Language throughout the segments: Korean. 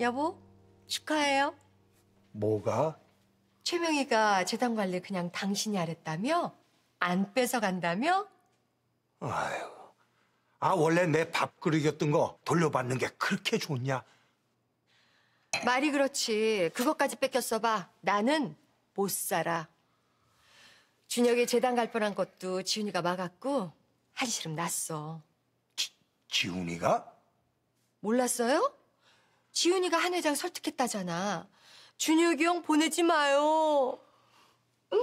여보, 축하해요. 뭐가? 최명희가 재단 관리 그냥 당신이 하랬다며? 안 뺏어간다며? 아유, 아 원래 내 밥그릇이었던 거 돌려받는 게 그렇게 좋냐? 말이 그렇지. 그것까지 뺏겼어 봐. 나는 못 살아. 준혁이 재단 갈 뻔한 것도 지훈이가 막았고 한시름 났어. 지훈이가? 몰랐어요? 지훈이가 한 회장 설득했다잖아. 준혁이 형 보내지 마요. 음,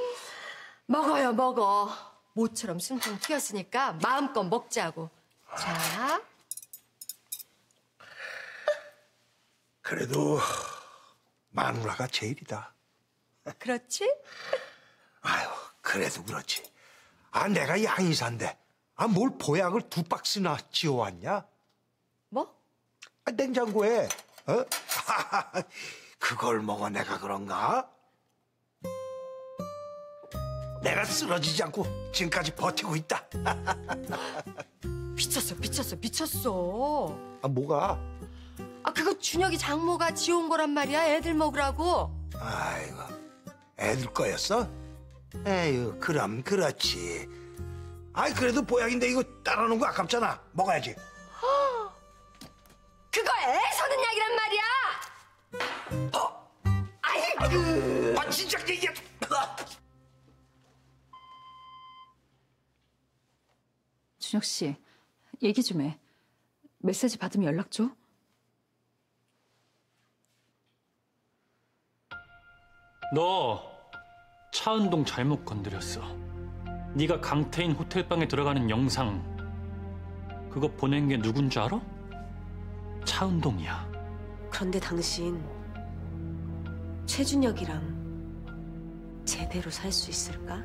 먹어요, 먹어. 모처럼 숨통 튀었으니까 마음껏 먹자고. 자, 그래도 마누라가 제일이다. 그렇지? 아유, 그래도 그렇지. 아, 내가 양이사인데, 아, 뭘 보약을 두 박스나 지어왔냐? 뭐? 아, 냉장고에, 어? 그걸 먹어 내가 그런가? 내가 쓰러지지 않고 지금까지 버티고 있다. 미쳤어, 미쳤어, 미쳤어. 아, 뭐가? 아, 그거 준혁이 장모가 지어온 거란 말이야. 애들 먹으라고. 아이고, 애들 거였어? 에휴, 그럼 그렇지. 아이, 그래도 보약인데 이거 따라놓은 거 아깝잖아. 먹어야지. 아이고, 아, 진짜 이게. 준혁 씨, 얘기 좀 해. 메시지 받으면 연락 줘. 너 차은동 잘못 건드렸어. 네가 강태인 호텔 방에 들어가는 영상 그거 보낸 게 누군 줄 알아? 차은동이야. 그런데 당신 최준혁이랑 제대로 살 수 있을까?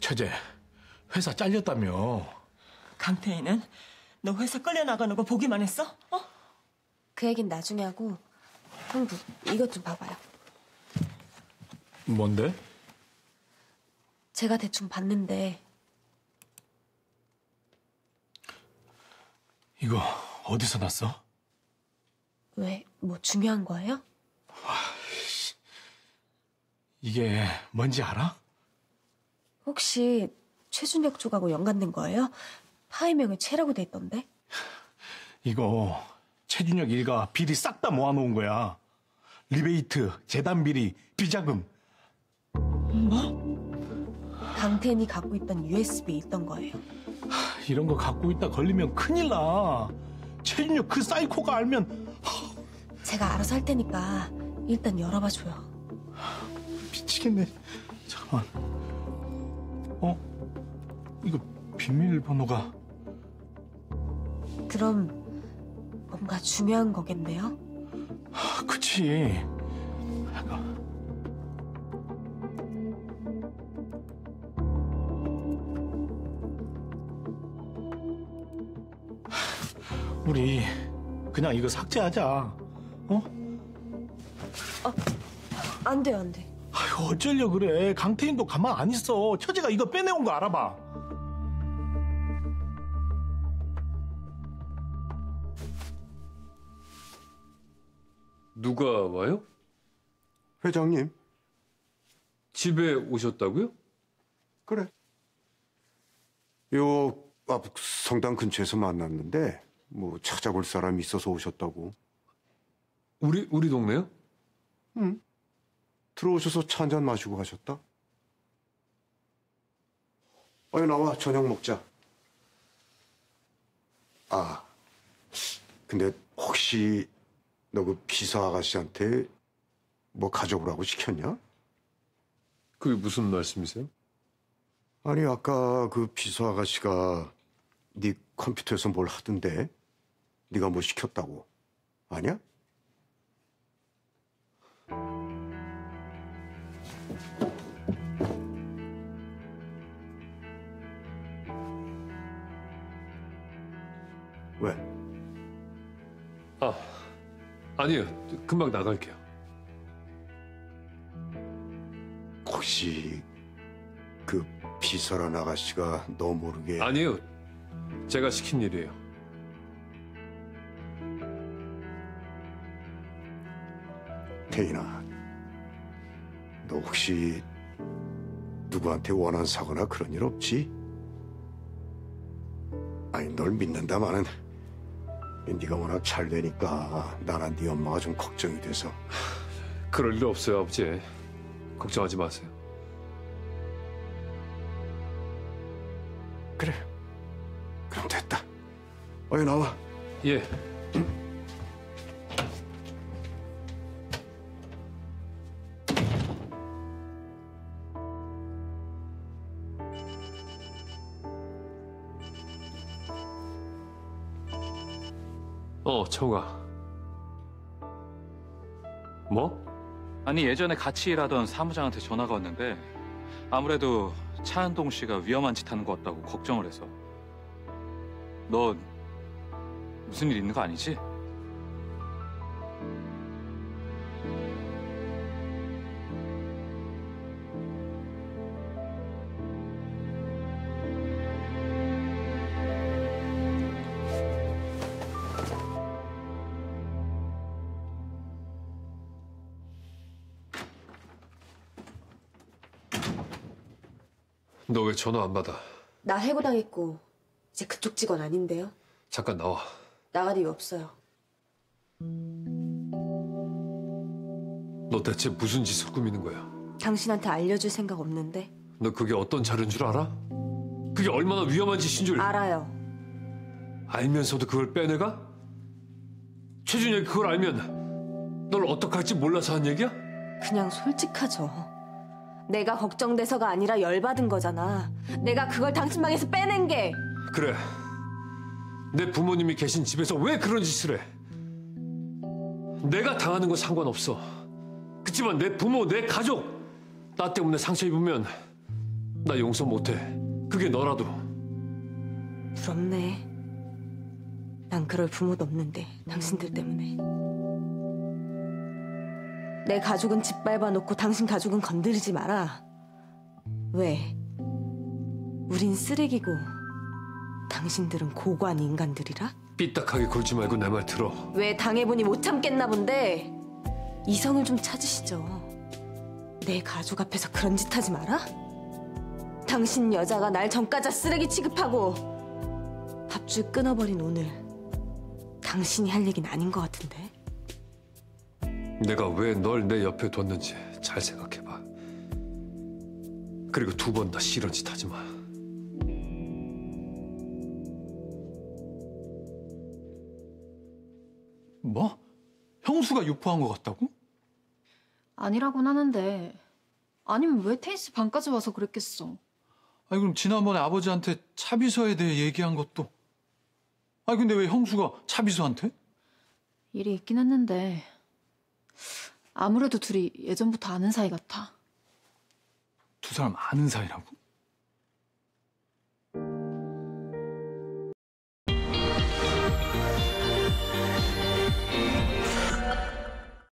처제, 회사 잘렸다며. 강태희는 너 회사 끌려나가는 거 보기만 했어? 어? 그 얘긴 나중에 하고 형부 이것 좀 봐봐요. 뭔데? 제가 대충 봤는데 이거 어디서 났어? 왜 뭐 중요한 거예요? 이게 뭔지 알아? 혹시 최준혁 쪽하고 연관된 거예요? 파일명에 최라고 돼 있던데. 이거 최준혁 일가 비리 싹 다 모아놓은 거야. 리베이트, 재단 비리, 비자금. 강태인이 갖고 있던 USB에 있던 거예요. 이런 거 갖고 있다 걸리면 큰일 나. 최준혁 그 사이코가 알면 제가 알아서 할 테니까 일단 열어봐 줘요. 미치겠네. 잠깐만. 어? 이거 비밀번호가 그럼 뭔가 중요한 거겠네요? 아, 그치. 우리 그냥 이거 삭제하자. 어? 안 돼요, 안 돼. 아유, 어쩌려 그래. 강태인도 가만 안 있어. 처제가 이거 빼내온 거 알아봐. 누가 와요? 회장님, 집에 오셨다고요? 그래. 요 앞 성당 근처에서 만났는데 뭐 찾아볼 사람이 있어서 오셨다고. 우리 우리 동네요? 들어오셔서 차 한잔 마시고 가셨다. 어이 나와 저녁 먹자. 아, 근데 혹시 너 그 비서 아가씨한테 뭐 가져오라고 시켰냐? 그게 무슨 말씀이세요? 아니 아까 그 비서 아가씨가 네 컴퓨터에서 뭘 하던데 네가 뭐 시켰다고 아니야? 왜? 아 아니에요. 금방 나갈게요. 혹시 그 비서란 아가씨가 너 모르게 아니에요. 제가 시킨 일이에요. 태인아, 너 혹시 누구한테 원한 사거나 그런 일 없지? 아니 널 믿는다마는 네가 워낙 잘 되니까 나랑 네 엄마가 좀 걱정이 돼서 그럴 일 없어요, 아버지. 걱정하지 마세요. 그래 그럼 됐다 어여 나와 예. 어, 청아. 뭐? 아니 예전에 같이 일하던 사무장한테 전화가 왔는데 아무래도 차은동 씨가 위험한 짓 하는 것 같다고 걱정을 해서 너 무슨 일 있는 거 아니지? 너 왜 전화 안 받아? 나 해고당했고 이제 그쪽 직원 아닌데요. 잠깐 나와. 나갈 이유 없어요. 너 대체 무슨 짓을 꾸미는 거야? 당신한테 알려줄 생각 없는데 너 그게 어떤 자료인 줄 알아? 그게 얼마나 위험한 짓인 줄 알아요. 알면서도 그걸 빼내가? 최준혁이 그걸 알면 널 어떡할지 몰라서 한 얘기야? 그냥 솔직하죠. 내가 걱정돼서가 아니라 열받은 거잖아. 내가 그걸 당신 방에서 빼낸 게 그래. 내 부모님이 계신 집에서 왜 그런 짓을 해? 내가 당하는 건 상관없어. 그치만 내 부모, 내 가족, 나 때문에 상처 입으면 나 용서 못해. 그게 너라도. 부럽네. 난 그럴 부모도 없는데 당신들 때문에. 내 가족은 짓밟아 놓고 당신 가족은 건드리지 마라. 왜? 우린 쓰레기고 당신들은 고관 인간들이라? 삐딱하게 굴지 말고 내 말 들어. 왜 당해보니 못 참겠나 본데 이성을 좀 찾으시죠. 내 가족 앞에서 그런 짓 하지 마라. 당신 여자가 날 전과자 쓰레기 취급하고 밥줄 끊어버린 오늘 당신이 할 얘기는 아닌 것 같은데. 내가 왜 널 내 옆에 뒀는지 잘 생각해봐. 그리고 두 번 다시 이런 짓 하지 마. 뭐? 형수가 유포한 것 같다고? 아니라곤 하는데 아니면 왜 테니스 방까지 와서 그랬겠어? 아니 그럼 지난번에 아버지한테 차비서에 대해 얘기한 것도 아니 근데 왜 형수가 차비서한테? 일이 있긴 했는데 아무래도 둘이 예전부터 아는 사이 같아. 두 사람 아는 사이라고?